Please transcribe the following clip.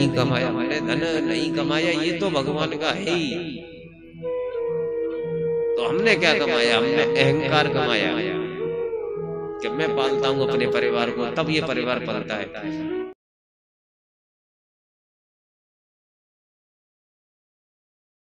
नहीं कमाया। हमने धन नहीं कमाया ये तो भगवान का है ही। तो हमने क्या कमाया? हमने अहंकार कमाया। कि मैं पालता हूँ अपने परिवार को तब ये परिवार पलता है।